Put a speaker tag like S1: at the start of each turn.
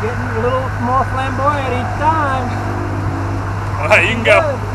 S1: Getting a little more flamboyant each time. All
S2: right, you can
S1: go.